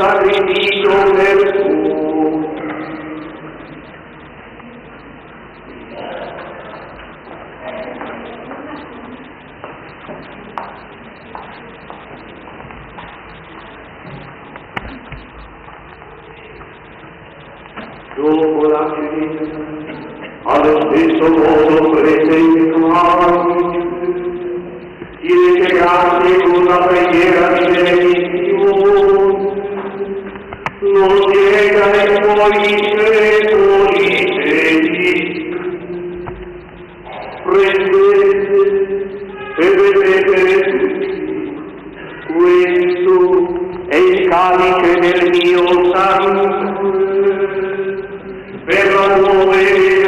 offerto in questo è il calice del mio sangue per l'amore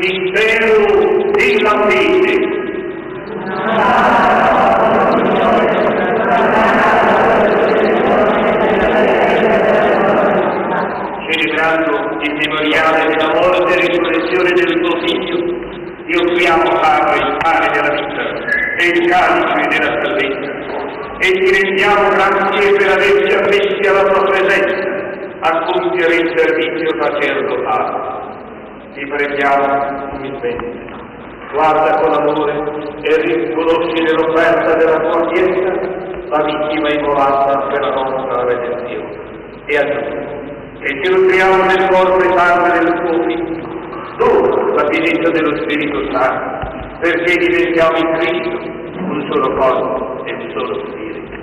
Mistero della fede. Celebrando il memoriale della morte e risurrezione del tuo figlio, ti offriamo Padre il pane della vita e il calice della salvezza e ti rendiamo grazie per averci ammessi alla tua presenza a compiere il servizio sacerdotale. Ti preghiamo umilmente. Guarda con amore e riconosci nell'offerta della tua Chiesa la vittima immolata per la nostra redenzione. E aggiungi che ti nutriamo nel corpo e sangue del tuo Figlio, dopo la pienezza dello Spirito Santo, perché diventiamo in Cristo un solo corpo e un solo Spirito.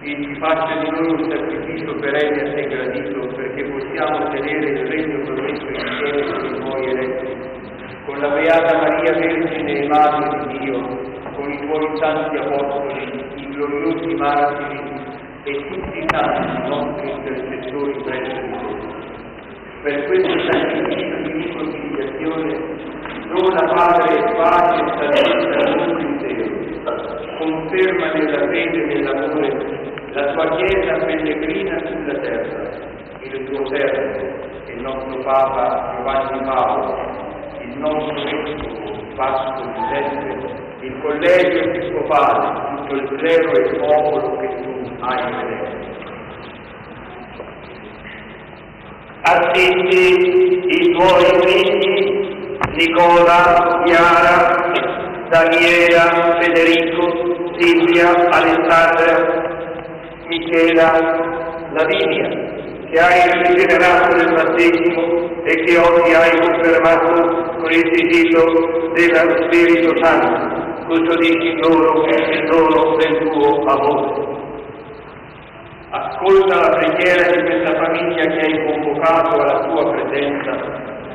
Egli faccia di noi un sacrificio perenne a te gradito perché possiamo tenere il regno promesso insieme con i tuoi eletti, con la Beata Maria Vergine e Madre di Dio, con i tuoi santi apostoli, i gloriosi martiri e tutti i santi nostri intercessori presso di te. Per questo sacrificio di riconciliazione, dona Padre e pace e salvezza al mondo intero. Conferma nella fede e nell'amore la tua Chiesa pellegrina sulla terra, il tuo servo, il nostro Papa Giovanni Paolo, il nostro Vescovo Vasco Giuseppe, il Collegio Episcopale, tutto il clero e il popolo che tu hai eletto. Assisti i tuoi figli Nicola, Chiara, Daniela, Federico, Silvia, Alessandra, Michela, Lavinia, che hai rigenerato nel battesimo e che oggi hai confermato con il sigillo dello Spirito Santo, custodisci loro il dono del tuo amore. Ascolta la preghiera di questa famiglia che hai convocato alla tua presenza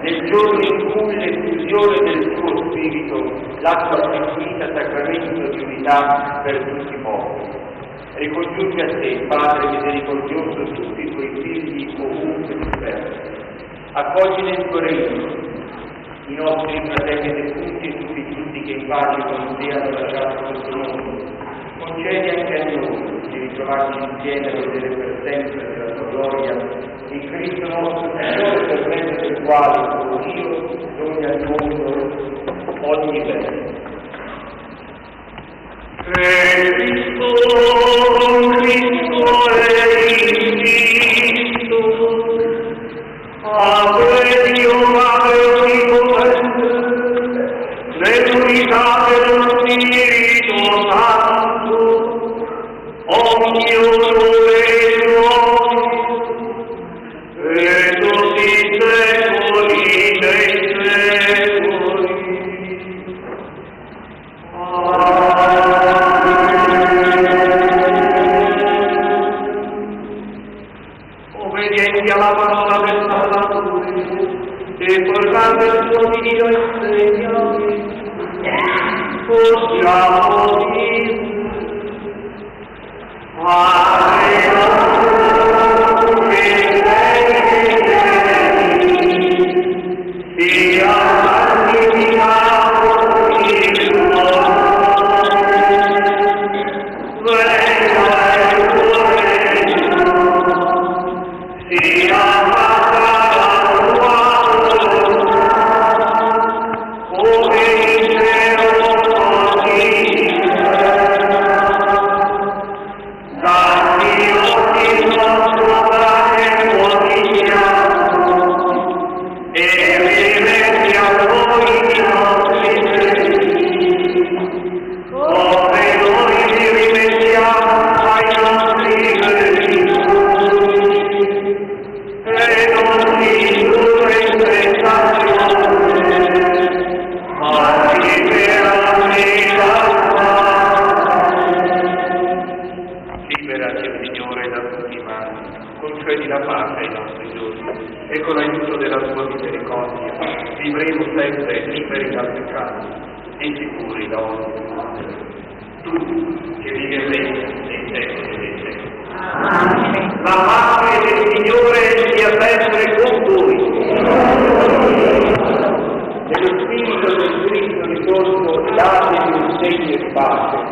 nel giorno in cui l'effusione del tuo Spirito l'ha costituita sacramento di unità per tutti i popoli. Ricongiungi a te, Padre misericordioso, tutti i tuoi figli ovunque dispersi. Accogli nel tuo regno i nostri fratelli defunti e tutti i giusti che in pace con te hanno lasciato questo mondo. Concedi anche a noi di ritrovarci insieme a vedere per sempre della tua gloria in Cristo nostro Signore per mezzo del quale tuo Dio doni al mondo ogni bene. Cristo, Cristo concedi la pace ai nostri giorni e con l'aiuto della tua misericordia vivremo sempre liberi dal peccato e sicuri da ogni morte. Tu che vivi e regni nei secoli dei secoli. La pace del Signore sia sempre con voi. Nello spirito del Cristo riposo datevi un segno di pace.